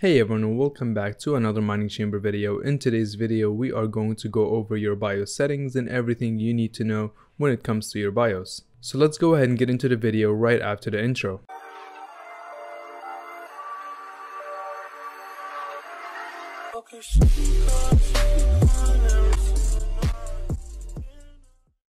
Hey everyone and welcome back to another mining chamber video. In today's video we are going to go over your BIOS settings and everything you need to know when it comes to your BIOS. So let's go ahead and get into the video right after the intro.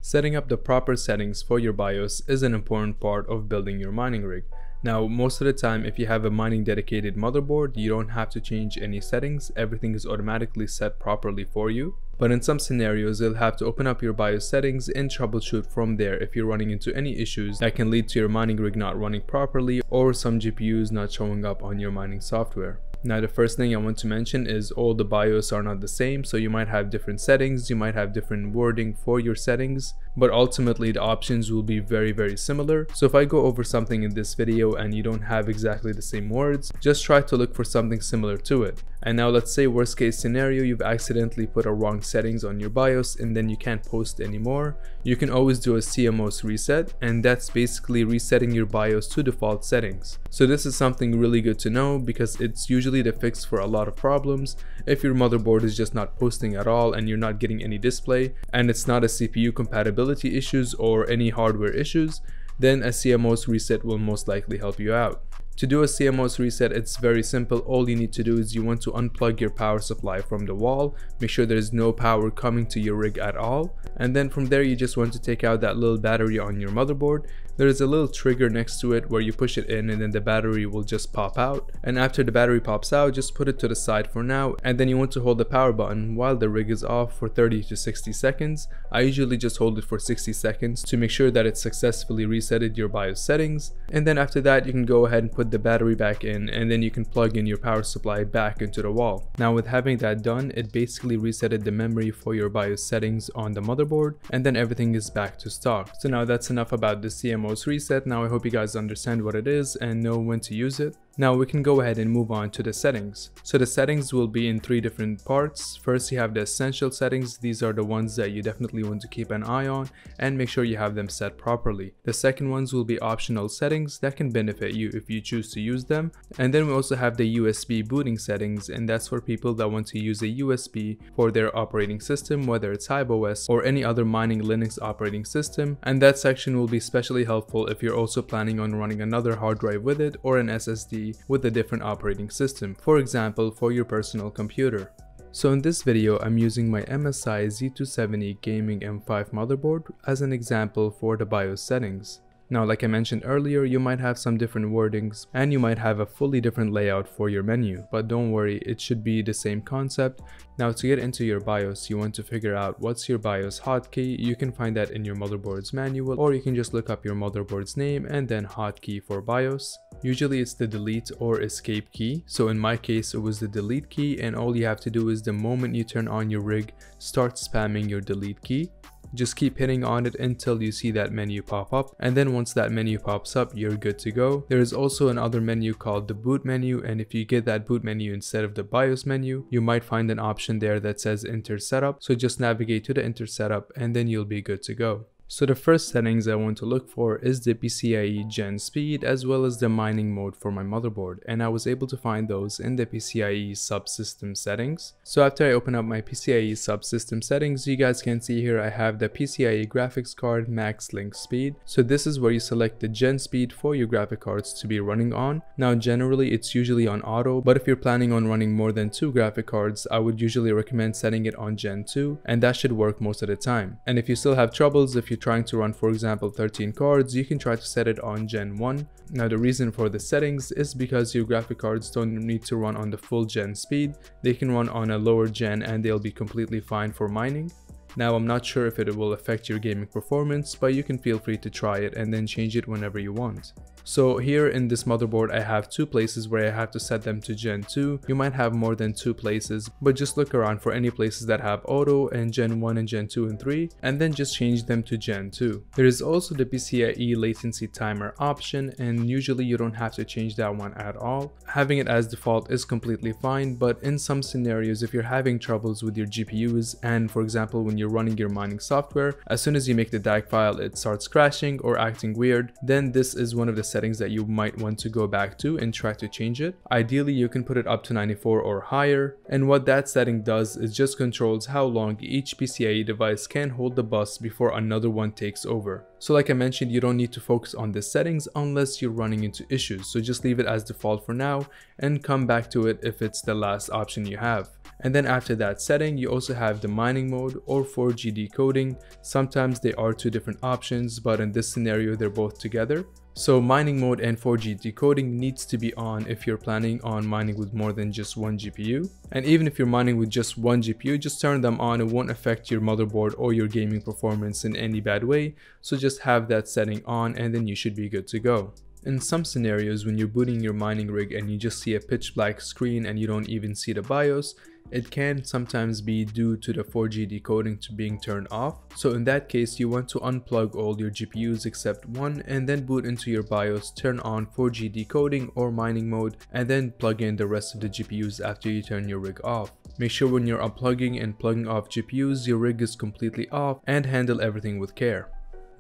Setting up the proper settings for your BIOS is an important part of building your mining rig. Now, most of the time, if you have a mining dedicated motherboard, you don't have to change any settings. Everything is automatically set properly for you. But in some scenarios, you'll have to open up your BIOS settings and troubleshoot from there if you're running into any issues that can lead to your mining rig not running properly or some GPUs not showing up on your mining software. Now the first thing I want to mention is all the BIOS are not the same so you might have different settings, you might have different wording for your settings but ultimately the options will be very very similar. So if I go over something in this video and you don't have exactly the same words, just try to look for something similar to it. And now let's say worst case scenario you've accidentally put a wrong settings on your BIOS and then you can't post anymore. You can always do a CMOS reset and that's basically resetting your BIOS to default settings. So this is something really good to know because it's usually the fix for a lot of problems if your motherboard is just not posting at all and you're not getting any display and it's not a CPU compatibility issues or any hardware issues, then a CMOS reset will most likely help you out. To do a CMOS reset, it's very simple. All you need to do is you want to unplug your power supply from the wall, make sure there's no power coming to your rig at all, and then from there you just want to take out that little battery on your motherboard. There is a little trigger next to it where you push it in and then the battery will just pop out. And after the battery pops out, just put it to the side for now, and then you want to hold the power button while the rig is off for 30 to 60 seconds. I usually just hold it for 60 seconds to make sure that it successfully resetted your BIOS settings, and then after that you can go ahead and put the battery back in and then you can plug in your power supply back into the wall. Now with having that done, it basically resetted the memory for your BIOS settings on the motherboard and then everything is back to stock. So now that's enough about the CMOS reset. Now I hope you guys understand what it is and know when to use it. Now we can go ahead and move on to the settings. So the settings will be in three different parts. First you have the essential settings. These are the ones that you definitely want to keep an eye on and make sure you have them set properly. The second ones will be optional settings that can benefit you if you choose to use them. And then we also have the USB booting settings and that's for people that want to use a USB for their operating system whether it's HiveOS or any other mining Linux operating system. And that section will be especially helpful if you're also planning on running another hard drive with it or an SSD with a different operating system, for example for your personal computer. So in this video, I'm using my MSI Z270 Gaming M5 motherboard as an example for the BIOS settings. Now, like I mentioned earlier, you might have some different wordings and you might have a fully different layout for your menu, but don't worry, it should be the same concept. Now to get into your BIOS, you want to figure out what's your BIOS hotkey. You can find that in your motherboard's manual or you can just look up your motherboard's name and then hotkey for BIOS. Usually it's the delete or escape key. So in my case, it was the delete key and all you have to do is the moment you turn on your rig, start spamming your delete key. Just keep hitting on it until you see that menu pop up and then once that menu pops up you're good to go. There is also another menu called the boot menu and if you get that boot menu instead of the BIOS menu you might find an option there that says enter setup so just navigate to the enter setup and then you'll be good to go. So the first settings I want to look for is the PCIe gen speed as well as the mining mode for my motherboard and I was able to find those in the PCIe subsystem settings. So after I open up my PCIe subsystem settings you guys can see here I have the PCIe graphics card max link speed. So this is where you select the gen speed for your graphic cards to be running on. Now generally it's usually on auto but if you're planning on running more than two graphic cards I would usually recommend setting it on gen 2 and that should work most of the time. And if you still have troubles if you trying to run for example 13 cards, you can try to set it on Gen 1. Now the reason for the settings is because your graphic cards don't need to run on the full gen speed, they can run on a lower gen and they'll be completely fine for mining. Now I'm not sure if it will affect your gaming performance, but you can feel free to try it and then change it whenever you want. So here in this motherboard I have two places where I have to set them to Gen 2. You might have more than two places, but just look around for any places that have auto and Gen 1 and Gen 2 and 3, and then just change them to Gen 2. There is also the PCIe latency timer option, and usually you don't have to change that one at all. Having it as default is completely fine, but in some scenarios if you're having troubles with your GPUs, and for example when you're running your mining software, as soon as you make the DAG file it starts crashing or acting weird, then this is one of the settings that you might want to go back to and try to change it. Ideally, you can put it up to 94 or higher, and what that setting does is just controls how long each PCIe device can hold the bus before another one takes over. So like I mentioned, you don't need to focus on the settings unless you're running into issues, so just leave it as default for now and come back to it if it's the last option you have. And then after that setting, you also have the mining mode or 4G decoding. Sometimes they are two different options, but in this scenario, they're both together. So mining mode and 4G decoding needs to be on if you're planning on mining with more than just one GPU. And even if you're mining with just one GPU, just turn them on. It won't affect your motherboard or your gaming performance in any bad way. So just have that setting on and then you should be good to go. In some scenarios, when you're booting your mining rig and you just see a pitch black screen and you don't even see the BIOS, it can sometimes be due to the 4G decoding to being turned off. So in that case, you want to unplug all your GPUs except one and then boot into your BIOS, turn on 4G decoding or mining mode, and then plug in the rest of the GPUs after you turn your rig off. Make sure when you're unplugging and plugging off GPUs, your rig is completely off and handle everything with care.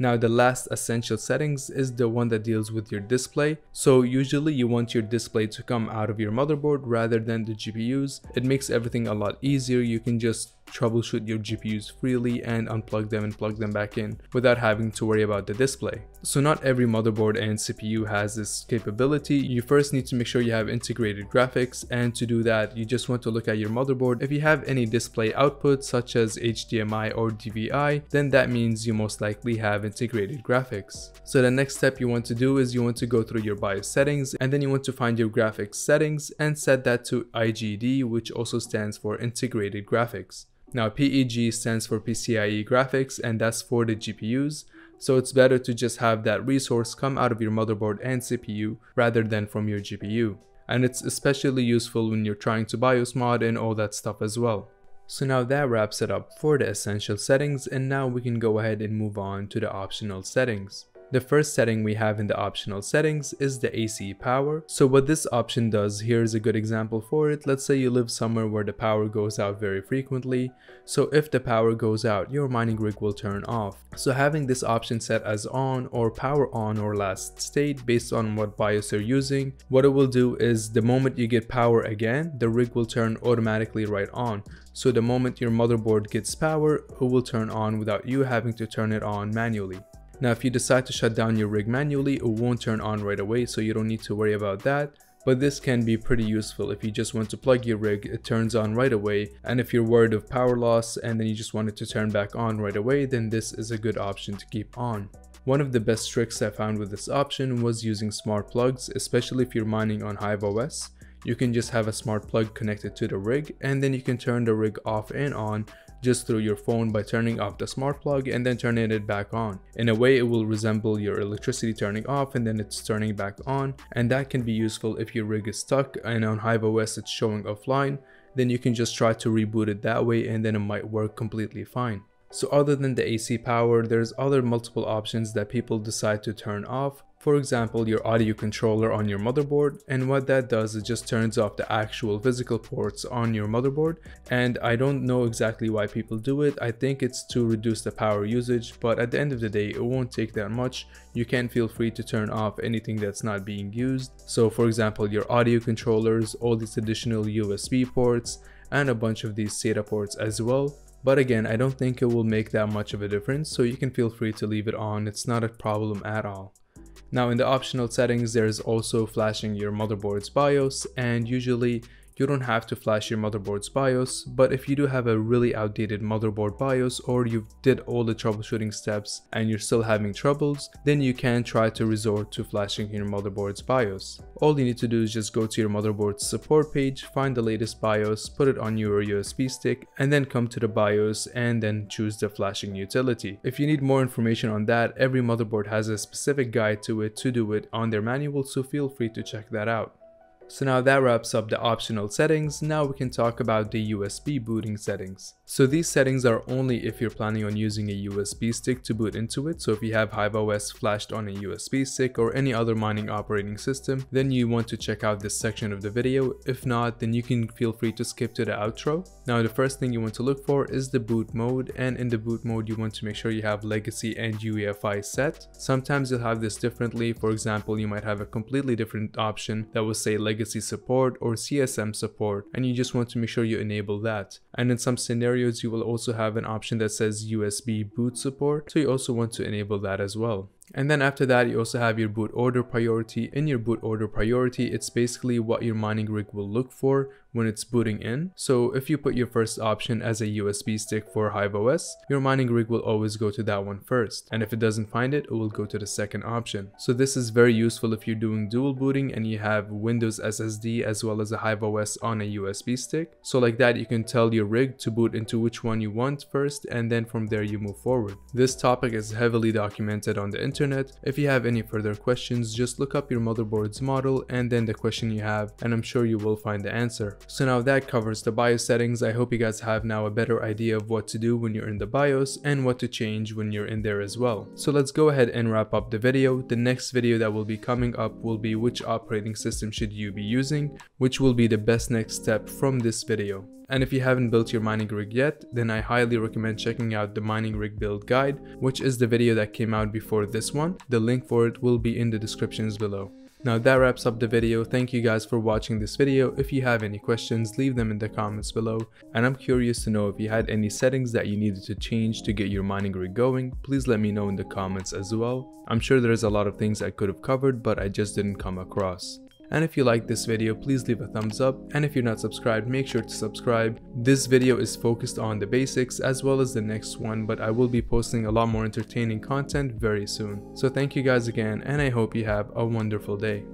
Now the last essential settings is the one that deals with your display. So usually you want your display to come out of your motherboard rather than the GPUs. It makes everything a lot easier. You can just troubleshoot your GPUs freely and unplug them and plug them back in without having to worry about the display. So not every motherboard and CPU has this capability. You first need to make sure you have integrated graphics and to do that you just want to look at your motherboard. If you have any display output such as HDMI or DVI then that means you most likely have integrated graphics. So the next step you want to do is you want to go through your BIOS settings and then you want to find your graphics settings and set that to IGD which also stands for integrated graphics. Now PEG stands for PCIe graphics and that's for the GPUs, so it's better to just have that resource come out of your motherboard and CPU rather than from your GPU. And it's especially useful when you're trying to BIOS mod and all that stuff as well. So now that wraps it up for the essential settings and now we can go ahead and move on to the optional settings. The first setting we have in the optional settings is the AC power. So what this option does, here's a good example for it. Let's say you live somewhere where the power goes out very frequently. So if the power goes out, your mining rig will turn off. So having this option set as on or power on or last state based on what BIOS you're using, what it will do is the moment you get power again, the rig will turn automatically right on. So the moment your motherboard gets power, it will turn on without you having to turn it on manually. Now if you decide to shut down your rig manually, it won't turn on right away so you don't need to worry about that. But this can be pretty useful if you just want to plug your rig, it turns on right away. And if you're worried of power loss and then you just want it to turn back on right away, then this is a good option to keep on. One of the best tricks I found with this option was using smart plugs, especially if you're mining on Hive OS. You can just have a smart plug connected to the rig and then you can turn the rig off and on just through your phone by turning off the smart plug and then turning it back on. In a way, it will resemble your electricity turning off and then it's turning back on. And that can be useful if your rig is stuck and on Hive OS it's showing offline, then you can just try to reboot it that way and then it might work completely fine. So other than the AC power, there's other multiple options that people decide to turn off for example your audio controller on your motherboard and what that does is just turns off the actual physical ports on your motherboard and I don't know exactly why people do it. I think it's to reduce the power usage but at the end of the day it won't take that much. You can feel free to turn off anything that's not being used. So for example your audio controllers all these additional USB ports and a bunch of these SATA ports as well. But again, I don't think it will make that much of a difference, so you can feel free to leave it on, it's not a problem at all. Now in the optional settings, there's also flashing your motherboard's BIOS and usually you don't have to flash your motherboard's BIOS, but if you do have a really outdated motherboard BIOS or you did all the troubleshooting steps and you're still having troubles, then you can try to resort to flashing your motherboard's BIOS. All you need to do is just go to your motherboard's support page, find the latest BIOS, put it on your USB stick, and then come to the BIOS and then choose the flashing utility. If you need more information on that, every motherboard has a specific guide to it to do it on their manual, so feel free to check that out. So now that wraps up the optional settings, now we can talk about the USB booting settings. So these settings are only if you're planning on using a USB stick to boot into it, so if you have HiveOS flashed on a USB stick or any other mining operating system, then you want to check out this section of the video. If not, then you can feel free to skip to the outro. Now the first thing you want to look for is the boot mode, and in the boot mode you want to make sure you have legacy and UEFI set. Sometimes you'll have this differently, for example you might have a completely different option that will say legacy legacy support or CSM support and you just want to make sure you enable that. And in some scenarios you will also have an option that says USB boot support so you also want to enable that as well. And then after that, you also have your boot order priority. In your boot order priority, it's basically what your mining rig will look for when it's booting in. So if you put your first option as a USB stick for HiveOS, your mining rig will always go to that one first. And if it doesn't find it, it will go to the second option. So this is very useful if you're doing dual booting and you have Windows SSD as well as a HiveOS on a USB stick. So like that, you can tell your rig to boot into which one you want first and then from there you move forward. This topic is heavily documented on the internet internet. If you have any further questions, just look up your motherboard's model and then the question you have and I'm sure you will find the answer. So now that covers the BIOS settings. I hope you guys have now a better idea of what to do when you're in the BIOS and what to change when you're in there as well. So let's go ahead and wrap up the video. The next video that will be coming up will be which operating system should you be using, which will be the best next step from this video. And if you haven't built your mining rig yet, then I highly recommend checking out the mining rig build guide, which is the video that came out before this one. The link for it will be in the descriptions below. Now that wraps up the video, thank you guys for watching this video. If you have any questions, leave them in the comments below. And I'm curious to know if you had any settings that you needed to change to get your mining rig going, please let me know in the comments as well. I'm sure there's a lot of things I could have covered, but I just didn't come across. And if you like this video, please leave a thumbs up. And if you're not subscribed, make sure to subscribe. This video is focused on the basics as well as the next one, but I will be posting a lot more entertaining content very soon. So thank you guys again, and I hope you have a wonderful day.